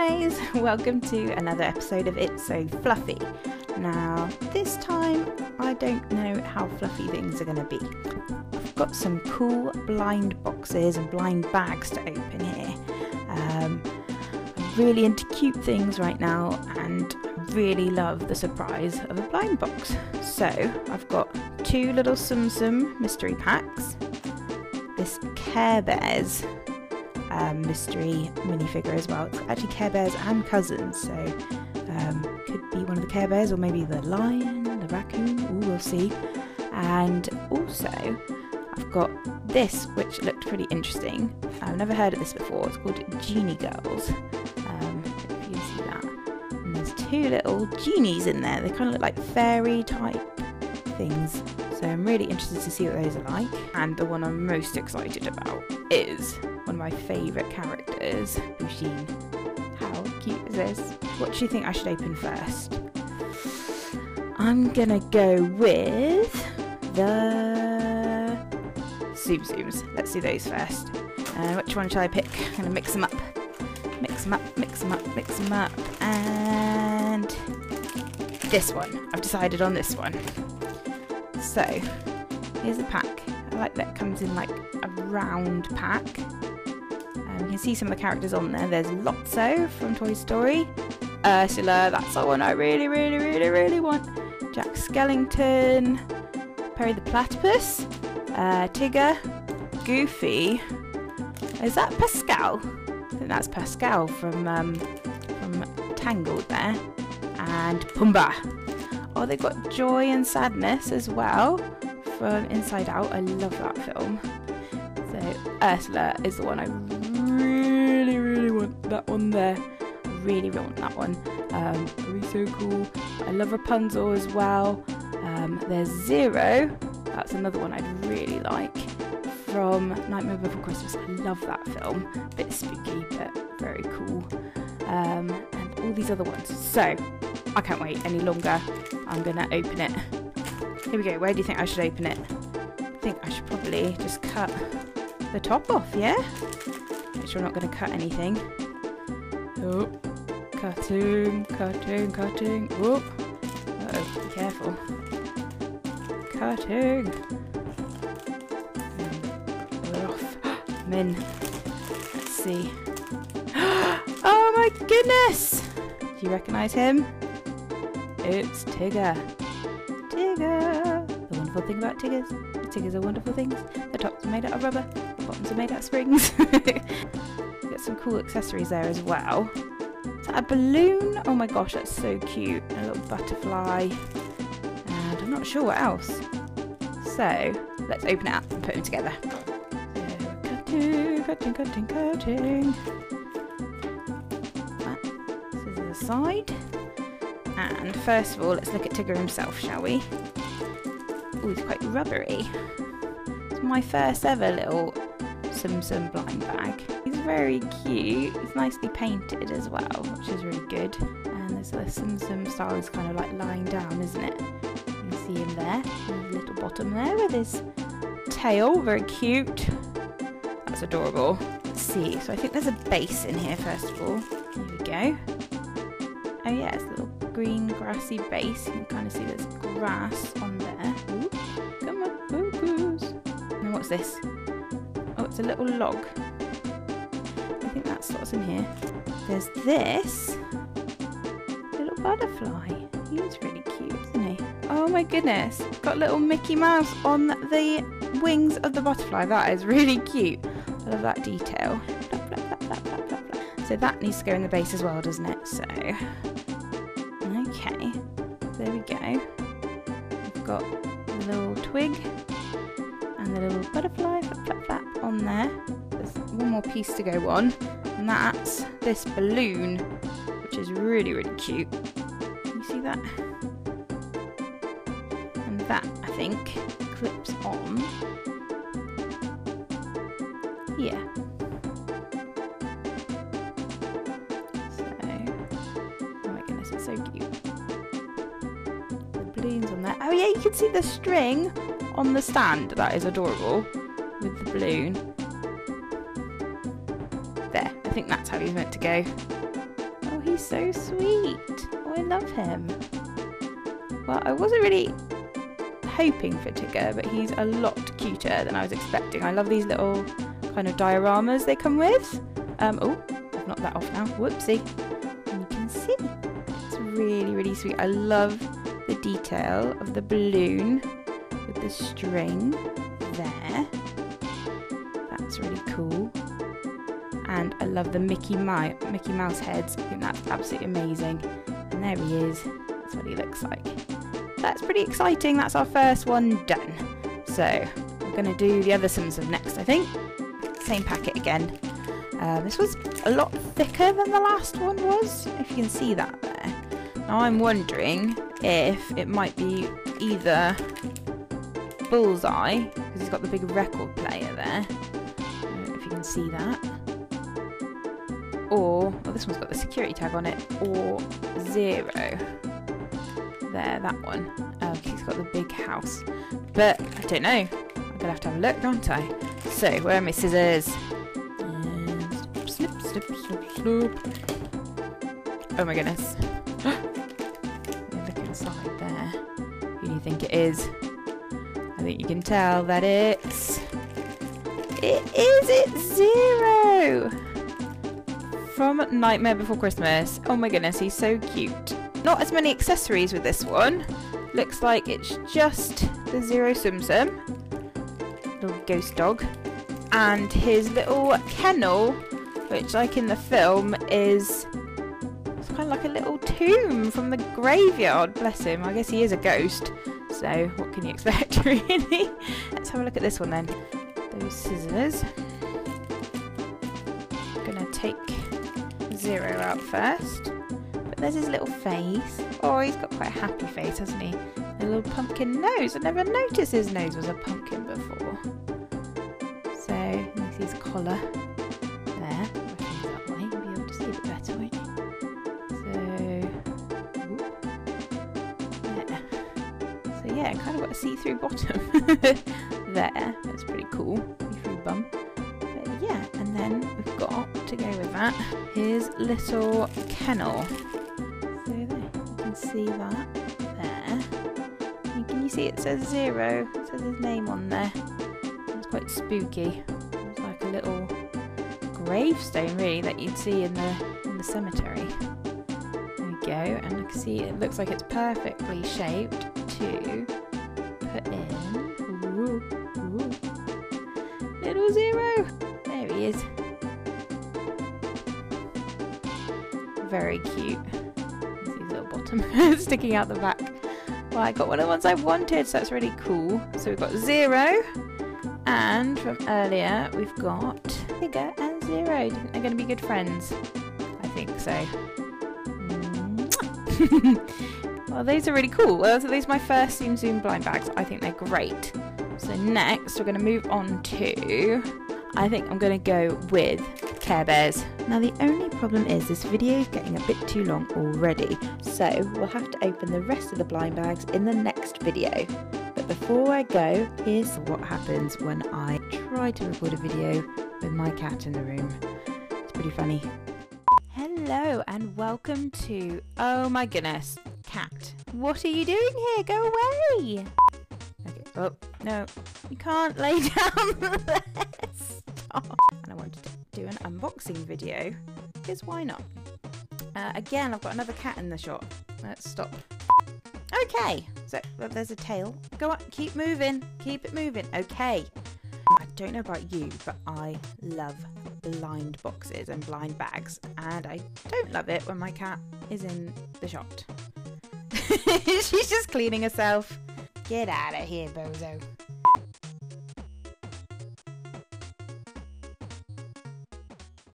guys! Welcome to another episode of It's So Fluffy. Now, this time I don't know how fluffy things are going to be. I've got some cool blind boxes and blind bags to open here. Um, I'm really into cute things right now and really love the surprise of a blind box. So, I've got two little Tsum mystery packs, this Care Bears um, mystery minifigure as well. It's actually Care Bears and cousins, so um, could be one of the Care Bears or maybe the lion, the raccoon. Ooh, we'll see. And also, I've got this, which looked pretty interesting. I've never heard of this before. It's called Genie Girls. Um, if you see that. And there's two little genies in there. They kind of look like fairy type things. So I'm really interested to see what those are like. And the one I'm most excited about is one of my favourite characters, Pusheen. How cute is this? What do you think I should open first? I'm gonna go with the Tsum Tsums. Let's do those first. Uh, which one shall I pick? I'm gonna mix them up. Mix them up, mix them up, mix them up. And this one. I've decided on this one. So, here's the pack. I like that comes in like a round pack. Um, you can see some of the characters on there. There's Lotso from Toy Story. Ursula, that's the one I really, really, really, really want. Jack Skellington. Perry the Platypus. Uh, Tigger. Goofy. Is that Pascal? I think that's Pascal from, um, from Tangled there. And Pumbaa. Oh, they've got Joy and Sadness as well from Inside Out. I love that film. So Ursula is the one I really, really want. That one there. Really, really want that one. Um, be so cool. I love Rapunzel as well. Um, there's Zero. That's another one I'd really like from Nightmare Before Christmas. I love that film. A bit spooky, but very cool. Um, and all these other ones. So I can't wait any longer. I'm gonna open it. Here we go. Where do you think I should open it? I think I should probably just cut the top off, yeah? Make sure I'm not gonna cut anything. Oh, cutting, cutting, cutting. Oh, uh oh, be careful. Cutting. We're off. I'm in. Let's see. Oh my goodness! Do you recognise him? It's Tigger. Tigger! The wonderful thing about Tiggers. Tiggers are wonderful things. The tops are made out of rubber, the bottoms are made out of springs. Got some cool accessories there as well. Is that a balloon? Oh my gosh, that's so cute. A little butterfly. And I'm not sure what else. So, let's open it up and put them together. So, cutting, cutting, cutting, cutting. Scissors aside. And first of all, let's look at Tigger himself, shall we? Oh, he's quite rubbery. It's my first ever little Tsum blind bag. He's very cute. He's nicely painted as well, which is really good. And there's the Tsum Tsum style is kind of like lying down, isn't it? You can see him there. His little bottom there with his tail. Very cute. That's adorable. Let's see. So I think there's a base in here first of all. Here we go. Oh yeah, it's a little green grassy base. You can kind of see there's grass on there. Ooh, come on, focus. And what's this? Oh, it's a little log. I think that's what's in here. There's this little butterfly. He's really cute, isn't he? Oh my goodness. Got little Mickey Mouse on the wings of the butterfly. That is really cute. I love that detail. So that needs to go in the base as well, doesn't it? So got little twig and the little butterfly flap flap flap on there. There's one more piece to go on, and that's this balloon, which is really, really cute. You see that? And that, I think, clips on here. Balloons on there. Oh yeah, you can see the string on the stand. That is adorable. With the balloon. There, I think that's how he's meant to go. Oh, he's so sweet. Oh, I love him. Well, I wasn't really hoping for Tigger, but he's a lot cuter than I was expecting. I love these little kind of dioramas they come with. Um, oh, I've knocked that off now. Whoopsie. And you can see it's really, really sweet. I love the detail of the balloon with the string there. That's really cool. And I love the Mickey, Mi Mickey Mouse heads. I think that's absolutely amazing. And there he is. That's what he looks like. That's pretty exciting. That's our first one done. So we're going to do the other Sims of next, I think. Same packet again. Uh, this was a lot thicker than the last one was, if you can see that there. Now I'm wondering if it might be either Bullseye, because he's got the big record player there. Uh, if you can see that. Or, well this one's got the security tag on it, or Zero. There, that one. Uh, okay, he's got the big house. But, I don't know. I'm going to have to have a look, don't I? So, where are my scissors? And snip, snip, snip, snip. Oh my goodness. You think it is? I think you can tell that it's... It is, it Zero! From Nightmare Before Christmas. Oh my goodness, he's so cute. Not as many accessories with this one. Looks like it's just the Zero Tsum. Little ghost dog. And his little kennel, which like in the film is kind of like a little tomb from the graveyard. Bless him. I guess he is a ghost. So what can you expect really? Let's have a look at this one then. Those scissors. Gonna take Zero out first But there's his little face. Oh, he's got quite a happy face, hasn't he? A little pumpkin nose. I never noticed his nose was a pumpkin before. So, there's his collar. Yeah, kind of got a see-through bottom. there. That's pretty cool. See-through bum. But yeah, and then we've got to go with that his little kennel So there, you can see that there. And can you see it says zero? It says his name on there. It's quite spooky. It's like a little gravestone really that you'd see in the in the cemetery. There we go, and you can see it looks like it's perfectly shaped to put ooh, ooh, little zero. There he is. Very cute these little bottom sticking out the back. Well, I got one of the ones I wanted, so that's really cool. So we've got Zero, and from earlier we've got Tigger and Zero. Do you think they're going to be good friends? I think so. Mm. well, these are really cool. Well, these are my first Tsum Tsum blind bags. I think they're great. So next we're going to move on to... I think I'm going to go with Care Bears. Now the only problem is this video is getting a bit too long already, so we'll have to open the rest of the blind bags in the next video. But before I go, here's what happens when I try to record a video with my cat in the room. It's pretty funny. Hello and welcome to... Oh my goodness, cat. What are you doing here? Go away! Okay. Oh, no. You can't lay down. Stop. And I wanted to do an unboxing video because why not? Uh, again, I've got another cat in the shot. Let's stop. Okay, so there's a tail. Go on, keep moving, keep it moving. Okay. I don't know about you, but I love blind boxes and blind bags, and I don't love it when my cat is in the shot. She's just cleaning herself. Get out of here, bozo.